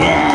Yeah!